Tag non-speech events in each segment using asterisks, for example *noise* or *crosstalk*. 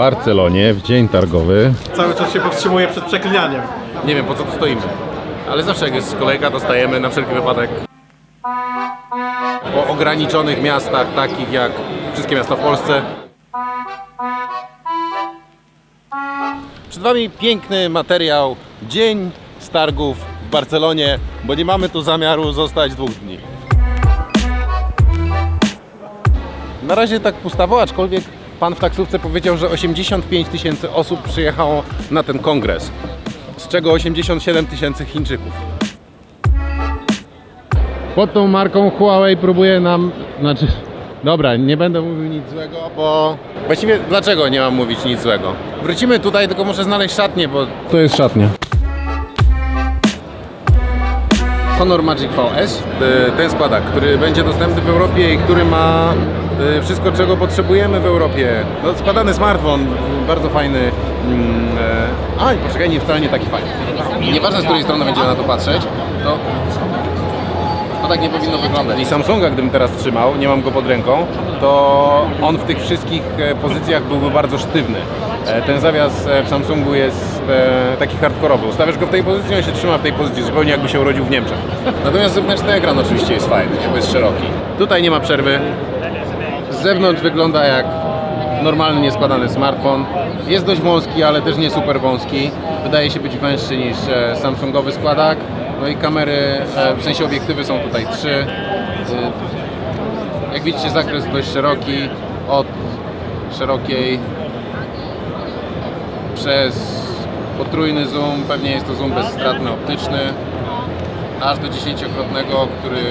Barcelonie w dzień targowy. Cały czas się powstrzymuję przed przeklinaniem. Nie wiem po co tu stoimy. Ale zawsze jak jest kolejka, to stajemy na wszelki wypadek. Po ograniczonych miastach, takich jak wszystkie miasta w Polsce. Przed Wami piękny materiał. Dzień z targów w Barcelonie, bo nie mamy tu zamiaru zostać dwóch dni. Na razie tak pustawo, aczkolwiek pan w taksówce powiedział, że 85 tysięcy osób przyjechało na ten kongres, z czego 87 tysięcy Chińczyków. Pod tą marką Huawei próbuje nam, znaczy, dobra, nie będę mówił nic złego, bo Właściwie dlaczego nie mam mówić nic złego? Wrócimy tutaj, tylko muszę znaleźć szatnię, bo to jest szatnia. Honor Magic VS, y, ten składak, który będzie dostępny w Europie i który ma y, wszystko, czego potrzebujemy w Europie. No, składany smartfon, bardzo fajny. Mm, e, A, poczekaj, nie, wcale nie taki fajny. Nieważne, z której strony będziemy na to patrzeć, to to tak nie powinno wyglądać. I Samsunga, gdybym teraz trzymał, nie mam go pod ręką, to on w tych wszystkich e, pozycjach byłby bardzo sztywny. E, Ten zawias e, w Samsungu jest e, taki hardkorowy. Ustawiasz go w tej pozycji, on się trzyma w tej pozycji, zupełnie jakby się urodził w Niemczech. Natomiast zewnętrzny ekran oczywiście jest fajny, bo jest szeroki. Tutaj nie ma przerwy. Z zewnątrz wygląda jak normalny, nieskładany smartfon. Jest dość wąski, ale też nie super wąski. Wydaje się być węższy niż Samsungowy składak. No i kamery, w sensie obiektywy są tutaj trzy. Jak widzicie zakres dość szeroki, od szerokiej przez potrójny zoom, pewnie jest to zoom bezstratny optyczny, aż do dziesięciokrotnego, który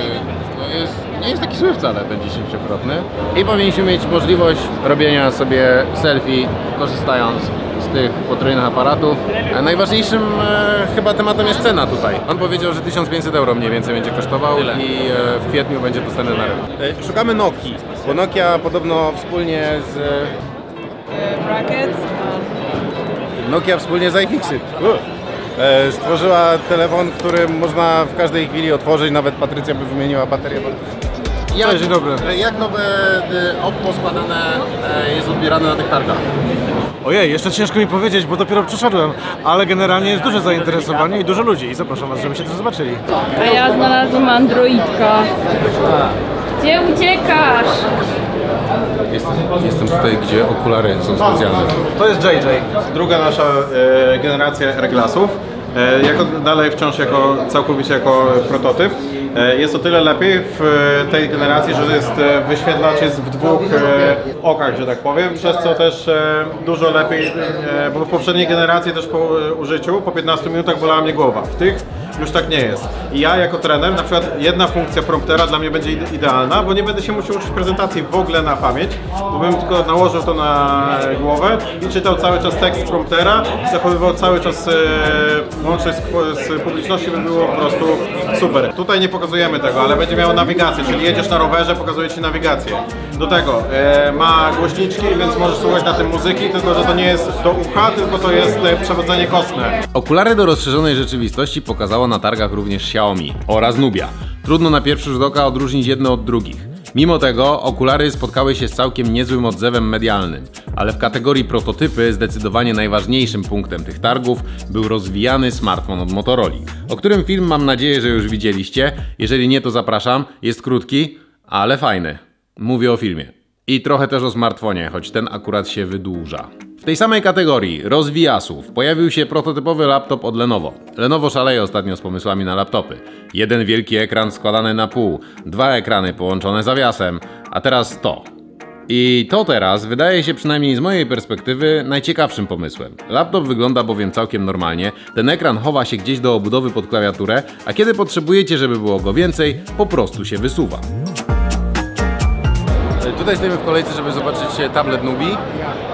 no jest, nie jest taki zły wcale, ten dziesięciokrotny. I powinniśmy mieć możliwość robienia sobie selfie, korzystając z tych potrójnych aparatów. Najważniejszym e, chyba tematem jest cena tutaj. On powiedział, że 1500 euro mniej więcej będzie kosztował i e, w kwietniu będzie dostępny na rynku. E, szukamy Nokii, bo Nokia podobno wspólnie z brackets. Nokia wspólnie z iFixit e, stworzyła telefon, który można w każdej chwili otworzyć, nawet Patrycja by wymieniła baterię. Jak, Cześć, dzień dobry. e, Jak nowe e, Oppo składane jest odbierane na tych targach? Ojej, jeszcze ciężko mi powiedzieć, bo dopiero przyszedłem, ale generalnie jest duże zainteresowanie i dużo ludzi i zapraszam was, żebyście też zobaczyli. A ja znalazłam androidka. Gdzie uciekasz? Jestem, jestem tutaj, gdzie okulary są specjalne. To jest JJ, druga nasza e, generacja R-Glassów. E, jako, dalej wciąż jako, całkowicie jako prototyp. E, jest o tyle lepiej w e, tej generacji, że jest, e, wyświetlacz jest w dwóch e, okach, że tak powiem, przez co też e, dużo lepiej, e, bo w poprzedniej generacji też po e, użyciu, po 15 minutach bolała mnie głowa. W tych już tak nie jest. I ja jako trener, na przykład jedna funkcja promptera dla mnie będzie ide- idealna, bo nie będę się musiał uczyć prezentacji w ogóle na pamięć, bo bym tylko nałożył to na głowę i czytał cały czas tekst promptera, zachowywał cały czas e, łącznie z, publicznością, by było po prostu super. Tutaj nie pokazujemy tego, ale będzie miało nawigację, czyli jedziesz na rowerze, pokazuje Ci nawigację. Do tego e, ma głośniczki, więc możesz słuchać na tym muzyki, tylko że to nie jest do ucha, tylko to jest e, przewodzenie kostne. Okulary do rozszerzonej rzeczywistości pokazało na targach również Xiaomi oraz Nubia. Trudno na pierwszy rzut oka odróżnić jedno od drugich. Mimo tego okulary spotkały się z całkiem niezłym odzewem medialnym, ale w kategorii prototypy zdecydowanie najważniejszym punktem tych targów był rozwijany smartfon od Motorola, o którym film mam nadzieję, że już widzieliście. Jeżeli nie, to zapraszam. Jest krótki, ale fajny. Mówię o filmie. I trochę też o smartfonie, choć ten akurat się wydłuża. W tej samej kategorii rozwijasów pojawił się prototypowy laptop od Lenovo. Lenovo szaleje ostatnio z pomysłami na laptopy. Jeden wielki ekran składany na pół, dwa ekrany połączone zawiasem, a teraz to. I to teraz wydaje się przynajmniej z mojej perspektywy najciekawszym pomysłem. Laptop wygląda bowiem całkiem normalnie, ten ekran chowa się gdzieś do obudowy pod klawiaturę, a kiedy potrzebujecie, żeby było go więcej, po prostu się wysuwa. Tutaj stoimy w kolejce, żeby zobaczyć e, tablet Nubi.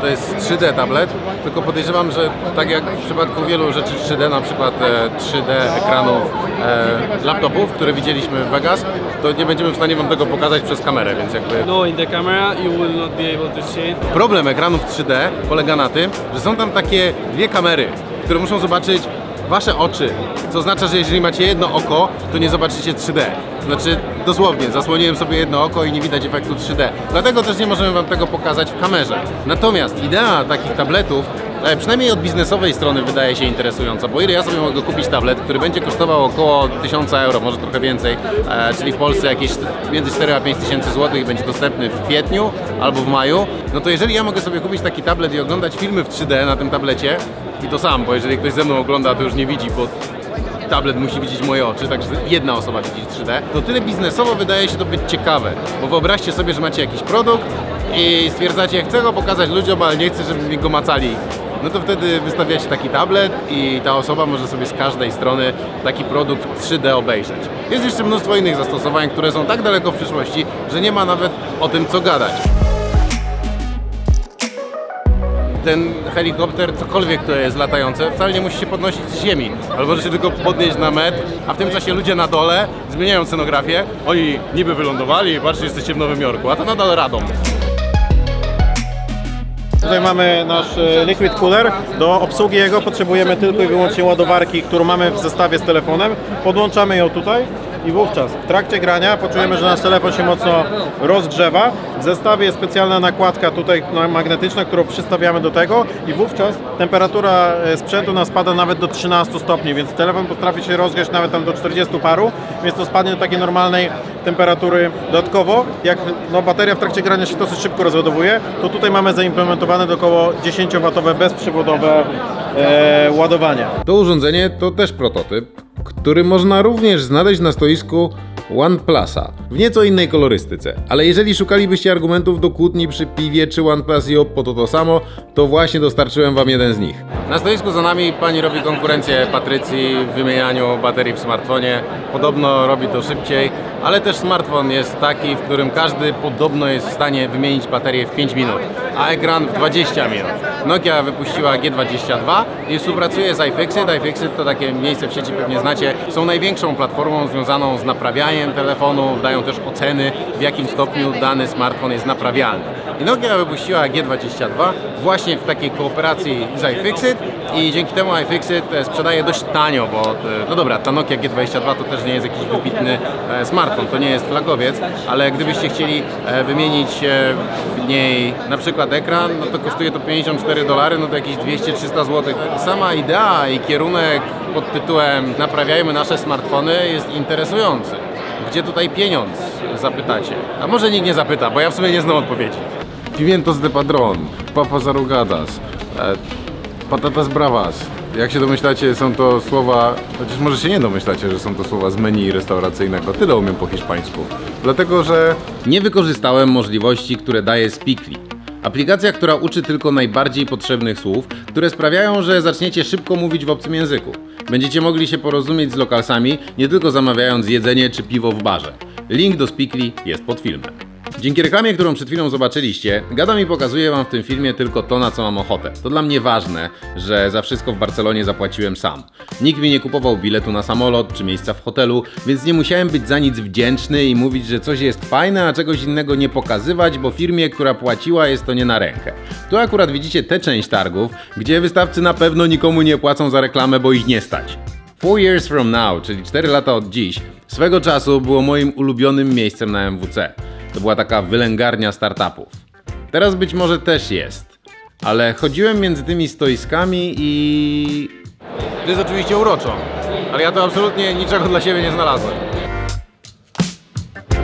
To jest 3D tablet, tylko podejrzewam, że tak jak w przypadku wielu rzeczy 3D, na przykład e, 3D ekranów e, laptopów, które widzieliśmy w Vegas, to nie będziemy w stanie Wam tego pokazać przez kamerę, więc jakby... No, in the camera you will not be able to see. Problem ekranów 3D polega na tym, że są tam takie dwie kamery, które muszą zobaczyć wasze oczy, co oznacza, że jeżeli macie jedno oko, to nie zobaczycie 3D. Znaczy, dosłownie, zasłoniłem sobie jedno oko i nie widać efektu 3D. Dlatego też nie możemy wam tego pokazać w kamerze. Natomiast idea takich tabletów e, przynajmniej od biznesowej strony wydaje się interesująca, bo ile ja sobie mogę kupić tablet, który będzie kosztował około 1000 euro, może trochę więcej, e, czyli w Polsce jakieś między 4 a 5 tysięcy złotych będzie dostępny w kwietniu albo w maju, no to jeżeli ja mogę sobie kupić taki tablet i oglądać filmy w 3D na tym tablecie, i to sam, bo jeżeli ktoś ze mną ogląda, to już nie widzi, bo tablet musi widzieć moje oczy, także jedna osoba widzi 3D, to tyle biznesowo wydaje się to być ciekawe, bo wyobraźcie sobie, że macie jakiś produkt i stwierdzacie, chcę go pokazać ludziom, ale nie chcę, żeby mi go macali. No to wtedy wystawiacie taki tablet i ta osoba może sobie z każdej strony taki produkt w 3D obejrzeć. Jest jeszcze mnóstwo innych zastosowań, które są tak daleko w przyszłości, że nie ma nawet o tym co gadać ten helikopter, cokolwiek to jest latające, wcale nie musi się podnosić z ziemi. Albo może się tylko podnieść na metr, a w tym czasie ludzie na dole zmieniają scenografię. Oni niby wylądowali, patrzcie, jesteście w Nowym Jorku, a to nadal radą. Tutaj mamy nasz e, liquid cooler. Do obsługi jego potrzebujemy tylko i wyłącznie ładowarki, którą mamy w zestawie z telefonem. Podłączamy ją tutaj i wówczas w trakcie grania poczujemy, że nasz telefon się mocno rozgrzewa. W zestawie jest specjalna nakładka tutaj magnetyczna, którą przystawiamy do tego i wówczas temperatura e, sprzętu nas spada nawet do 13 stopni, więc telefon potrafi się rozgrzać nawet tam do 40 paru, więc to spadnie do takiej normalnej temperatury. Dodatkowo, jak no, bateria w trakcie grania się dosyć szybko rozładowuje, to tutaj mamy zaimplementowane do około 10W bezprzewodowe e, ładowanie. To urządzenie to też prototyp, który można również znaleźć na stoisku OnePlusa w nieco innej kolorystyce. Ale jeżeli szukalibyście argumentów do kłótni przy piwie czy OnePlus i Oppo to to samo, to właśnie dostarczyłem wam jeden z nich. Na stoisku za nami pani robi konkurencję Patrycji w wymienianiu baterii w smartfonie. Podobno robi to szybciej, ale też smartfon jest taki, w którym każdy podobno jest w stanie wymienić baterię w 5 minut, a ekran w 20 minut. Nokia wypuściła G22 i współpracuje z iFixit. iFixit to takie miejsce w sieci, pewnie znacie. Są największą platformą związaną z naprawianiem telefonów, dają też oceny, w jakim stopniu dany smartfon jest naprawialny. I Nokia wypuściła G22 właśnie w takiej kooperacji z iFixit i dzięki temu iFixit e, sprzedaje dość tanio, bo e, no dobra, ta Nokia G22 to też nie jest jakiś wybitny e, smartfon, to nie jest flagowiec, ale gdybyście chcieli wymienić w niej na przykład ekran, no to kosztuje to 54 dolary, no to jakieś 200-300 zł. Sama idea i kierunek pod tytułem naprawiajmy nasze smartfony jest interesujący. Gdzie tutaj pieniądz? Zapytacie. A może nikt nie zapyta, bo ja w sumie nie znam odpowiedzi. Pimientos de padron, papas arrugadas, e, patatas bravas. Jak się domyślacie, są to słowa, chociaż może się nie domyślacie, że są to słowa z menu restauracyjnego. Tyle umiem po hiszpańsku. Dlatego, że nie wykorzystałem możliwości, które daje Speakly. Aplikacja, która uczy tylko najbardziej potrzebnych słów, które sprawiają, że zaczniecie szybko mówić w obcym języku. Będziecie mogli się porozumieć z lokalsami, nie tylko zamawiając jedzenie czy piwo w barze. Link do Speakly jest pod filmem. Dzięki reklamie, którą przed chwilą zobaczyliście, Gada mi pokazuje wam w tym filmie tylko to, na co mam ochotę. To dla mnie ważne, że za wszystko w Barcelonie zapłaciłem sam. Nikt mi nie kupował biletu na samolot czy miejsca w hotelu, więc nie musiałem być za nic wdzięczny i mówić, że coś jest fajne, a czegoś innego nie pokazywać, bo firmie, która płaciła jest to nie na rękę. Tu akurat widzicie tę część targów, gdzie wystawcy na pewno nikomu nie płacą za reklamę, bo ich nie stać. Four years from now, czyli 4 lata od dziś, swego czasu było moim ulubionym miejscem na MWC. To była taka wylęgarnia startupów. Teraz być może też jest, ale chodziłem między tymi stoiskami i... To jest oczywiście uroczo, ale ja to absolutnie niczego dla siebie nie znalazłem.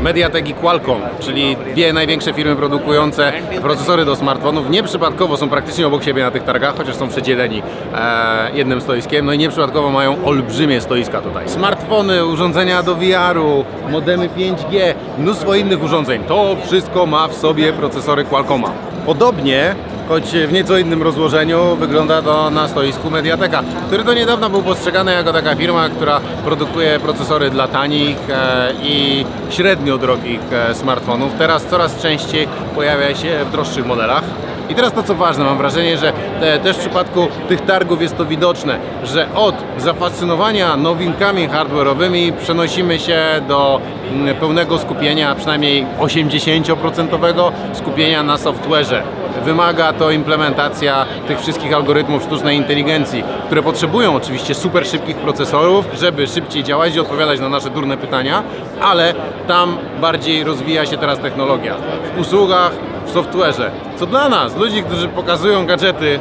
Mediatek i Qualcomm, czyli dwie największe firmy produkujące procesory do smartfonów, nieprzypadkowo są praktycznie obok siebie na tych targach, chociaż są przedzieleni e, jednym stoiskiem, no i nieprzypadkowo mają olbrzymie stoiska tutaj. Smartfony, urządzenia do VR-u, modemy 5G, mnóstwo innych urządzeń. To wszystko ma w sobie procesory Qualcomma. Podobnie choć w nieco innym rozłożeniu wygląda to na stoisku Mediateka, który do niedawna był postrzegany jako taka firma, która produkuje procesory dla tanich e, i średnio drogich e, smartfonów. Teraz coraz częściej pojawia się w droższych modelach. I teraz to co ważne, mam wrażenie, że te, też w przypadku tych targów jest to widoczne, że od zafascynowania nowinkami hardware'owymi przenosimy się do mm, pełnego skupienia, przynajmniej 80% skupienia na software'ze. wymaga to implementacja tych wszystkich algorytmów sztucznej inteligencji, które potrzebują oczywiście super szybkich procesorów, żeby szybciej działać i odpowiadać na nasze durne pytania, ale tam bardziej rozwija się teraz technologia. W usługach, w software'ze, co dla nas, ludzi, którzy pokazują gadżety,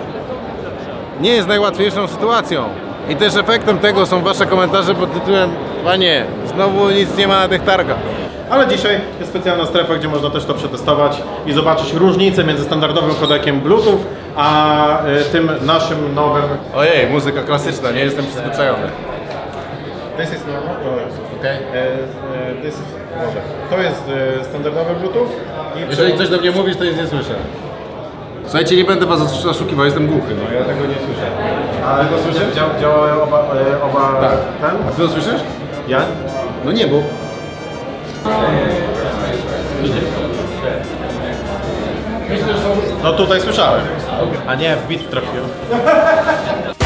nie jest najłatwiejszą sytuacją. I też efektem tego są Wasze komentarze pod tytułem Panie, znowu nic nie ma na tych targach. Ale dzisiaj jest specjalna strefa, gdzie można też to przetestować i zobaczyć różnicę między standardowym kodekiem Bluetooth, a y, tym naszym nowym. Ojej, muzyka klasyczna, nie jestem przyzwyczajony. This is normal. Oh, yes. okay. this is, dobra. To jest e, standardowy Bluetooth. I Jeżeli coś do mnie mówisz, to nic nie słyszę. Słuchajcie, nie będę was oszukiwał, jestem głuchy. No. Ja tego nie słyszę. Ale to słyszę? Dzia, działają oba, e, oba Tak. ten? A ty to słyszysz? Ja? No nie, bo... No tutaj słyszałem. A nie, w bit trafiłem. *laughs*